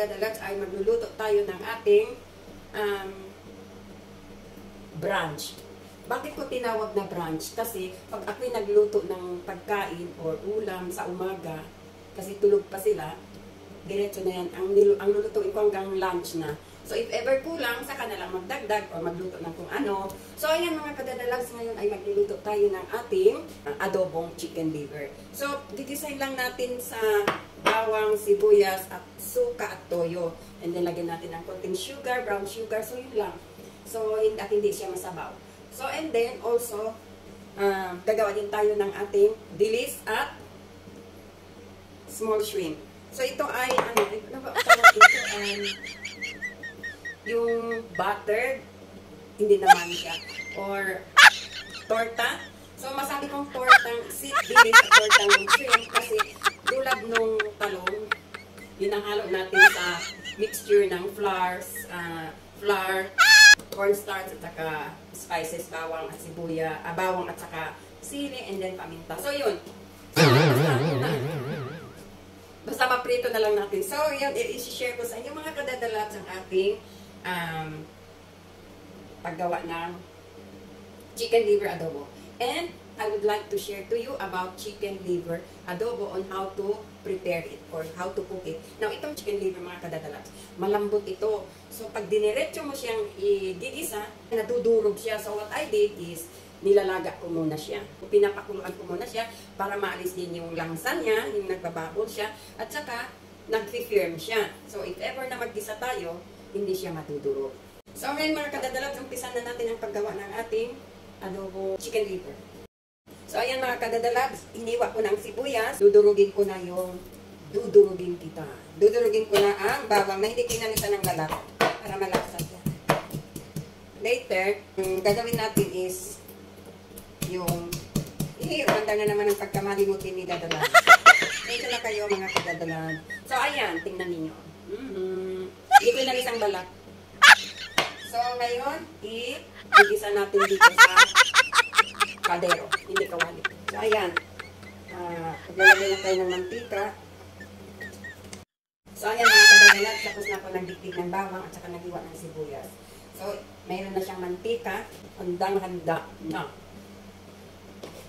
kadadalag ay magluluto tayo ng ating um, brunch. Bakit ko tinawag na brunch? Kasi pag ako'y nagluto ng pagkain or ulam sa umaga, kasi tulog pa sila, diretso na yan. Ang, ang lulutuin ko hanggang lunch na. So if ever kulang, saka na lang magdagdag or magluto ng kung ano. So ayan mga kadadalags, ngayon ay magluluto tayo ng ating uh, adobong chicken liver. So didesign lang natin sa bawang, sibuyas at suka at toyo. And then lagyan natin ng konting sugar, brown sugar. So yun lang. So at hindi siya masabaw. So and then also, uh, gagawa din tayo ng ating dilis at small shrimp. So ito ay, ano, ito? Um, yung butter, hindi naman siya. Or torta. So masabi kong tortang sit dilis at tortang shrimp kasi tulad nung talong, yun ang halo natin sa mixture ng flours, uh, flour, cornstarch at saka spices, bawang at sibuya, ah, bawang at saka sili and then paminta. So yun. So, basta, maprito na lang natin. So yun, i-share ko sa inyo mga kadadalat ang ating um, paggawa ng chicken liver adobo. And I would like to share to you about chicken liver adobo on how to prepare it or how to cook it. Now, itong chicken liver mga kadadalat, malambot ito. So, pag diniretso mo siyang igigisa, nadudurog siya. So, what I did is, nilalaga ko muna siya. Pinapakuluan ko muna siya para maalis din yung langsa niya, yung nagbababol siya, at saka nag-firm siya. So, if ever na maggisa tayo, hindi siya matudurog. So, ngayon mga kadadalat, umpisan na natin ang paggawa ng ating adobo chicken liver. So, ayan mga kadadalag, iniwa ko ng sibuyas. Dudurugin ko na yung dudurugin kita. Dudurugin ko na ang bawang na hindi kinalita ng balat para malaksa siya. Later, ang gagawin natin is yung ihihanda na naman ang pagkamalimutin ni dadalag. Dito na kayo mga kadadalag. So, ayan, tingnan ninyo. Mm-hmm. Hindi ko inalis ang balat. So, ngayon, i-igisa natin dito sa kadero, hindi kawali. So, ayan. Uh, Paglalagay na tayo ng mantika. So, ayan mga kadalalat. Tapos na ako nagdiktig ng bawang at saka nagiwa ng sibuyas. So, mayroon na siyang mantika. Handang-handa na.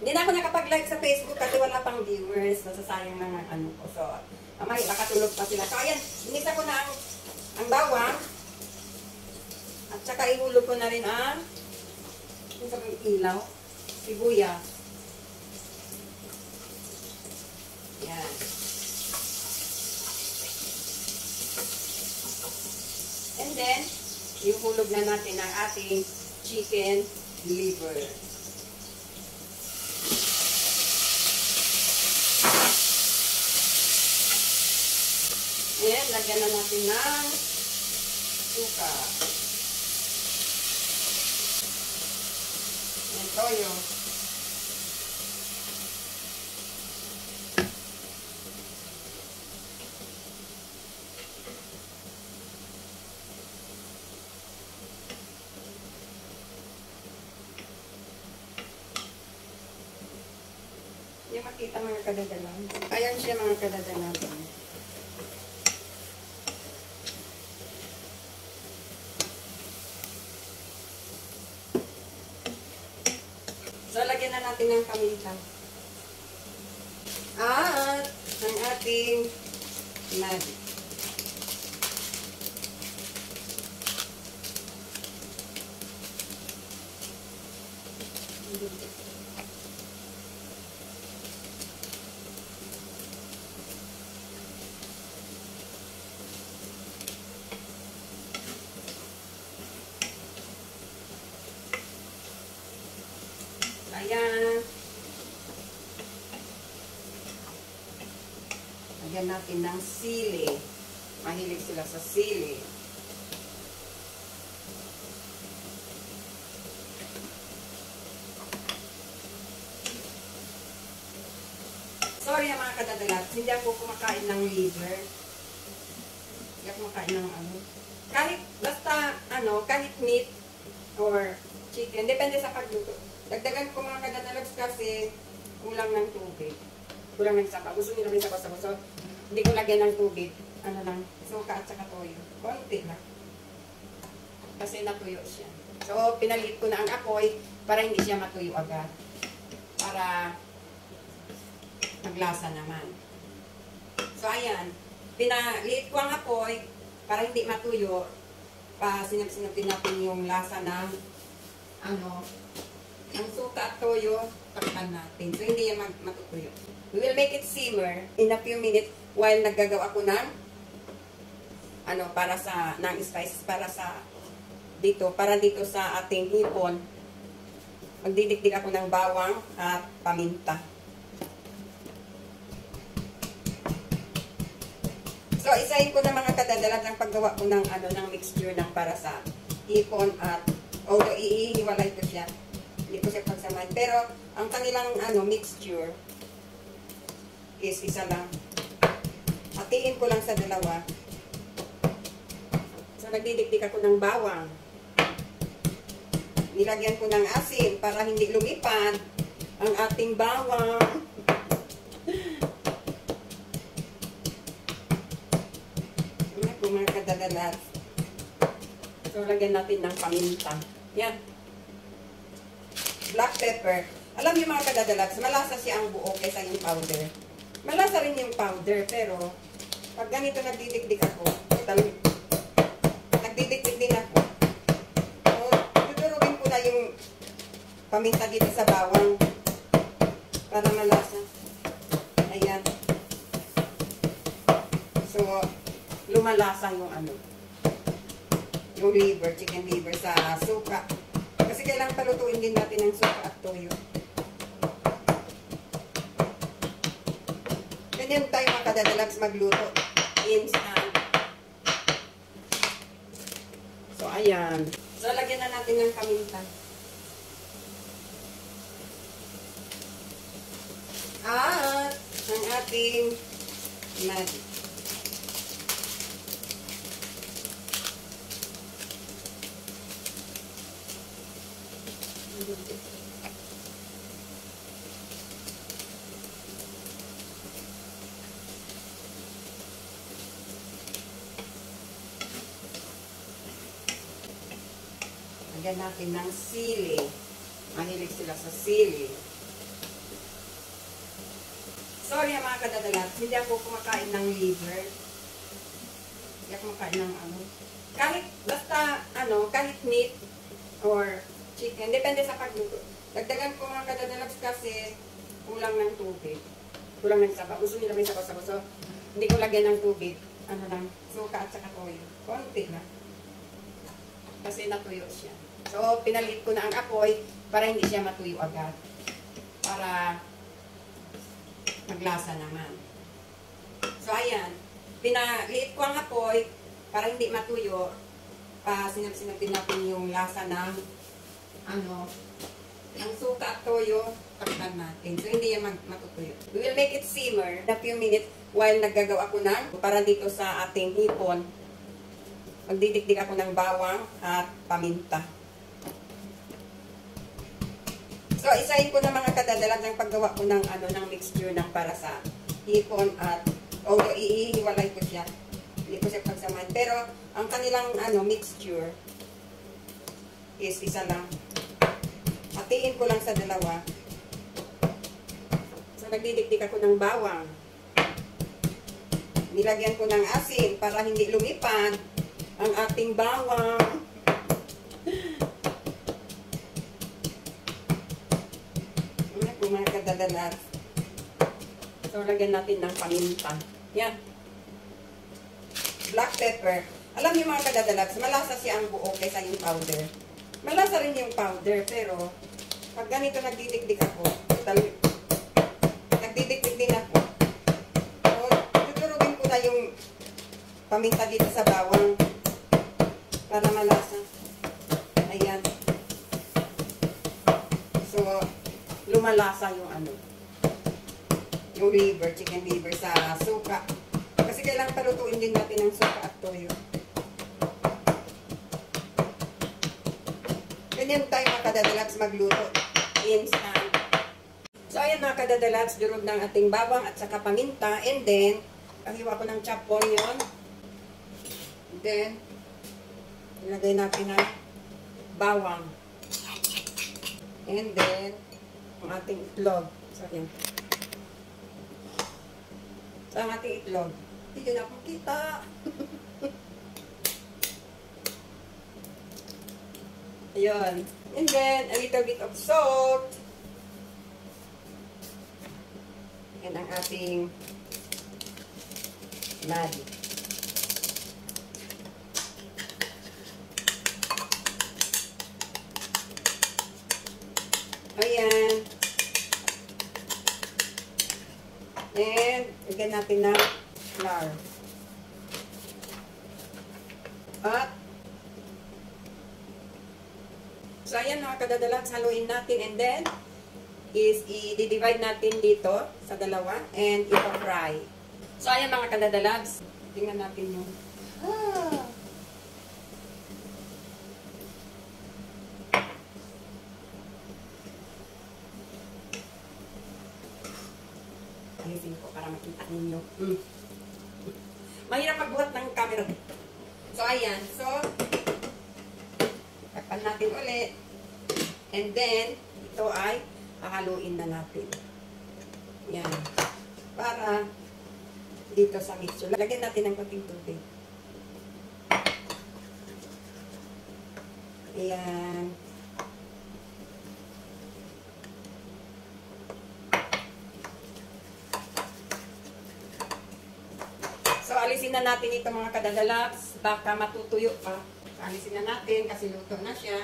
Hindi na ako nakapag-like sa Facebook kasi wala pang viewers. Nasasayang na ng ano ko. So, mamaya nakatulog pa sila. So, ayan. Inisa ko na ang, ang bawang. At saka ihulog ko na rin ang ang ilaw sibuyas. Yan. And then, ihulog na natin ang ating chicken liver. And, lagyan na natin ng suka. And toyo. Yung makita mga kadadalan. Ayan siya mga kadadalan. So, lagyan na natin ng paminta. At ang ating magic. Ayan. Lagyan natin ng sili. Mahilig sila sa sili. Sorry mga kadadalat, hindi ako kumakain ng liver. Hindi ako kumakain ng ano. Kahit, basta, ano, kahit meat or chicken, depende sa pagluto. Dagdagan ko mga kadadalags kasi kulang ng tubig. Kulang ng sabaw. Gusto nila may sabaw-sabaw. So, hindi ko lagyan ng tubig. Ano lang, suka at saka toyo. Konti lang. Kasi natuyo siya. So, pinalit ko na ang apoy para hindi siya matuyo agad. Para maglasa naman. So, ayan. Pinalit ko ang apoy para hindi matuyo. Pa sinap-sinapin natin yung lasa ng ano, ang suka at toyo, takpan natin. So, hindi yan matutuyo. We will make it simmer in a few minutes while naggagawa ko ng ano, para sa, ng spices, para sa dito, para dito sa ating hipon. Magdidikdik ako ng bawang at paminta. So, isahin ko na mga kadadalag ng paggawa ko ng, ano, ng mixture ng para sa hipon at although iihiwalay ko siya. Hindi ko siya pagsamahin. Pero, ang kanilang ano, mixture is isa lang. Hatiin ko lang sa dalawa. So, nagdidikdik ako ng bawang. Nilagyan ko ng asin para hindi lumipad ang ating bawang. Po mga kadadalat. So, lagyan natin ng paminta. Yan. Black pepper. Alam niyo mga kadadalat, malasa siya ang buo kaysa yung powder. Malasa rin yung powder, pero pag ganito nagdidikdik ako, total, nagdidikdik din ako. So, tutulugin ko na yung paminta dito sa bawang para malasa. Ayan. So, lumalasa yung ano, yung liver, chicken liver sa suka. Kasi kailangan palutuin din natin ng suka at toyo. Ganyan tayo mga kadadalags magluto. Instant. So, ayan. So, lagyan na natin ng kaminta. At, ang ating magic. Lagyan natin ng sili. Mahilig sila sa sili. Sorry mga kadadalat, hindi ako kumakain ng liver. Hindi ako kumakain ng ano. Kahit, basta, ano, kahit meat or chicken, depende sa pagluto. Dagdagan ko mga kadadalat kasi kulang ng tubig. Kulang ng sabaw. Gusto nila may sabaw-sabaw. So, hindi ko lagyan ng tubig. Ano lang, suka at saka toyo. Konti na. Kasi natuyo siya. So, pinalit ko na ang apoy para hindi siya matuyo agad. Para maglasa naman. So, ayan. Pinaliit ko ang apoy para hindi matuyo. Pa, sinap-sinapin natin yung lasa ng ano, ang suka at toyo, takpan natin. So, hindi yan matutuyo. We will make it simmer in a few minutes while naggagawa ko ng para dito sa ating hipon. Magdidikdik ako ng bawang at paminta. So, isahin ko na mga kadadalan ng paggawa ko ng, ano, ng mixture ng para sa hipon at although iihiwalay ko siya. Hindi ko siya pagsamahin. Pero, ang kanilang ano, mixture is isa lang. Hatiin ko lang sa dalawa. So, nagdidikdik ako ng bawang. Nilagyan ko ng asin para hindi lumipad ang ating bawang. Ayan kadadalat. So, lagyan natin ng paminta. Yan. Black pepper. Alam niyo mga kadadalat, malasa siya ang buo kaysa yung powder. Malasa rin yung powder, pero pag ganito nagdidikdik ako, total, nagdidikdik din ako. So, tutulugin ko na yung paminta dito sa bawang para malasa. Ayan. So, lumalasa yung ano, yung liver, chicken liver sa suka. Kasi kailangan palutuin din natin ng suka at toyo. Ganyan tayo mga kadadalags magluto. Instant. So, ayan kadadalags, durog ng ating bawang at saka paminta. And then, kahiwa ko ng chop onion. And then, ilagay natin ang bawang. And then, ang ating itlog. So, ayan. So, ang ating itlog. Hindi na makita. Ayun. And then, a little bit of salt. And ang ating magic. Ayan. And, lagyan natin ng flour. At, so ayan mga kadadalat, haluin natin and then, is i-divide natin dito sa dalawa and ipa-fry. So ayan mga kadadalags, tingnan natin yung ah, Alisin ko para makita ninyo. Mm. Mahirap magbuhat ng camera. So, ayan. So, takpan natin ulit. And then, ito ay hahaluin na natin. Yan. Para dito sa mixture. Lagyan natin ng konting tubig. Ayan. So, alisin na natin ito mga kadadalaps. Baka matutuyo pa. So, alisin na natin kasi luto na siya.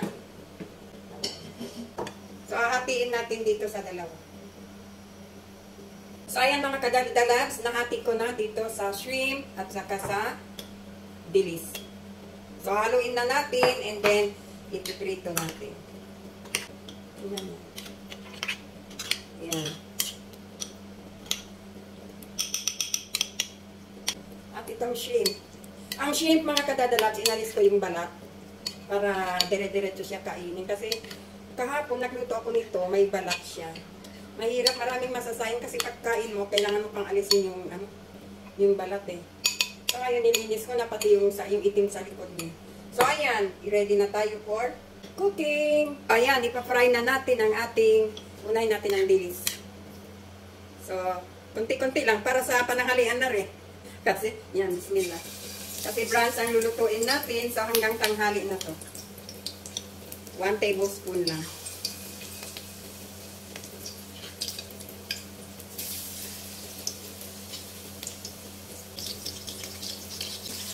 Hahatiin natin dito sa dalawa. So, ayan mga kadadalaps. Nahati ko na dito sa shrimp at saka sa dilis. So, haluin na natin and then ipiprito natin. Ayan. Ayan. At itong shrimp. Ang shrimp, mga kadadalaps, inalis ko yung balat para dire-diretso siya kainin. Kasi kahapon nagluto ako nito, may balat siya. Mahirap, maraming masasayang kasi pagkain mo, kailangan mo pang alisin yung, ano, yung balat eh. So ngayon, nilinis ko na pati yung, sa, yung itim sa likod niya. So ayan, ready na tayo for cooking. Ayan, ipa-fry na natin ang ating, unahin natin ang dilis. So, konti-konti lang para sa pananghalian na rin. Kasi, yan, bismillah. Kasi browns ang lulutuin natin, so hanggang tanghali na to. 1 tablespoon lang.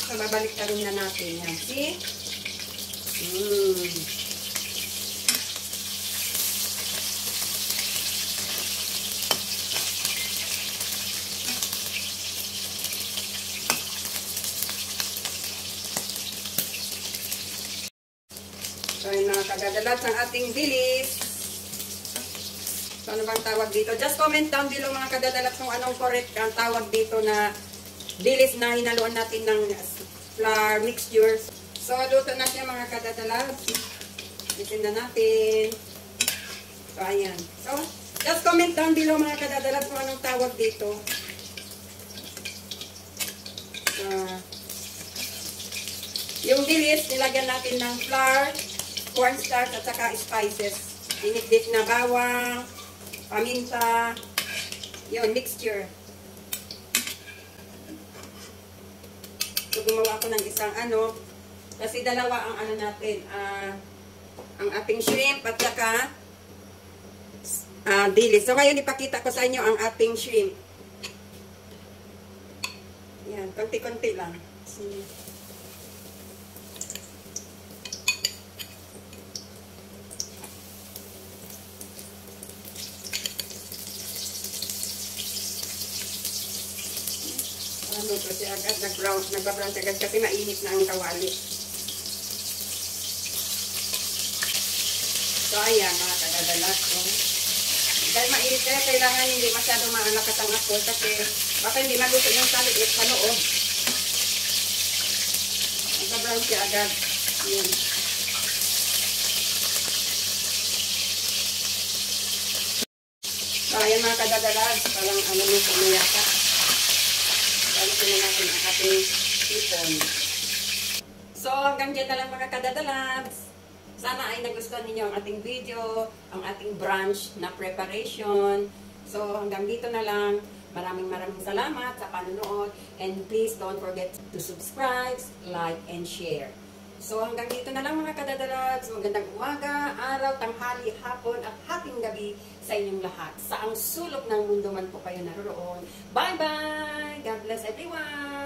So, babalik ka rin na natin yan. See? Mmm. Mga kagadalat ng ating dilis. So, ano bang tawag dito? Just comment down below mga kadadalat kung anong correct ang tawag dito na dilis na hinaluan natin ng flour mixture. So, luto na siya mga kadadalat. Bitin na natin. So, ayan. So, just comment down below mga kadadalat kung anong tawag dito. So, yung dilis, nilagyan natin ng flour, cornstarch at saka spices. Dinikdik na bawang, paminta, yun, mixture. So, gumawa ako ng isang ano, kasi dalawa ang ano natin, ah, ang ating shrimp at saka ah, dilis. So, ngayon ipakita ko sa inyo ang ating shrimp. Yan, konti-konti lang. See? Ano kasi agad nag-brown, nag-brown agad kasi mainit na ang kawali. So ayan mga kadadalas. So, dahil mainit kaya kailangan hindi masyado maalakas ang apoy kasi baka hindi maluto yung salit sa loob. Nag-brown siya agad. Ayan. So, ayan mga kadadalag, parang ano mo sa Balikin na natin ang ating ipon. So, hanggang dyan na lang mga kadadalags. Sana ay nagustuhan ninyo ang ating video, ang ating brunch na preparation. So, hanggang dito na lang. Maraming maraming salamat sa panonood. And please don't forget to subscribe, like, and share. So, hanggang dito na lang mga kadadalags. Magandang umaga, araw, tanghali, hapon, at happy gabi sa inyong lahat. Sa ang sulok ng mundo man po kayo naroon. Bye-bye! God bless everyone!